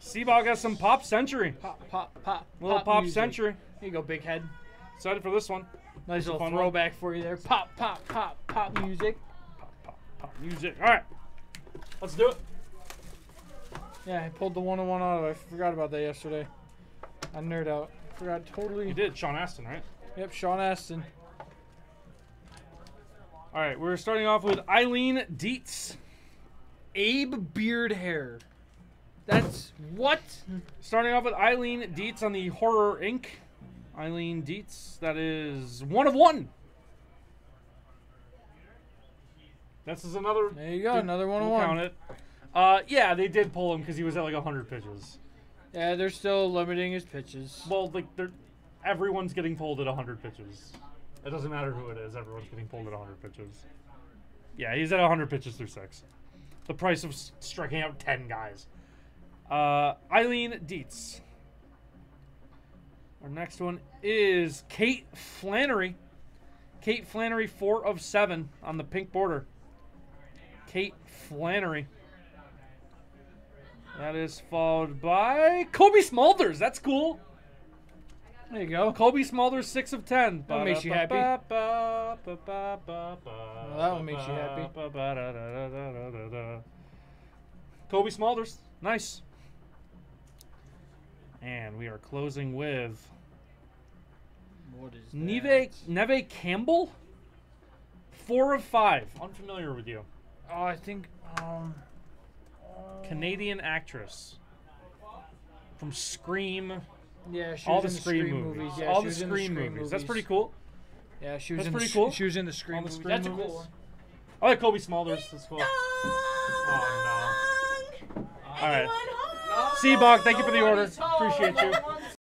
Cbog has some pop century. Pop, pop, pop. Little pop, music. century. Here you go, big head. Excited for this one. Nice little fun one. throwback for you there. Pop, pop, pop, pop music. Pop pop, pop music. All right. Let's do it. Yeah, I pulled the one on one auto. I forgot about that yesterday. I nerd out. Forgot totally. You did, Sean Astin, right? Yep, Sean Astin. All right, we're starting off with Eileen Dietz. Abe Beard Hair. That's what? Starting off with Eileen Dietz on the Horror Inc. Eileen Dietz, that is one of one. This is another. There you go, another one on we'll one. count it. Uh, yeah, they did pull him because he was at like 100 pitches. Yeah, they're still limiting his pitches. Well, like they're everyone's getting pulled at 100 pitches. It doesn't matter who it is. Everyone's getting pulled at 100 pitches. Yeah, he's at 100 pitches through six. The price of striking out 10 guys. Uh, Eileen Dietz. Our next one is Kate Flannery. Kate Flannery, four of seven on the pink border. Kate Flannery. That is followed by Cobie Smulders. That's cool. There you go. Cobie Smulders, six of ten. That makes you happy. Well, that one makes you happy. Cobie Smulders, nice. And we are closing with What is Neve Neve Campbell, four of five. Unfamiliar with you. Oh, I think. Um. Canadian actress from Scream, Yeah, she all was the in Scream, Scream movies, Yeah, all she the was in Scream, Scream movies. That's pretty cool. Yeah, she was That's in pretty the, cool. She was in the Scream All the movies. Scream That's a cool movies. one. I like Cobie Smulders. That's cool. Oh no. All right. Cbog, thank you for the order. Appreciate you.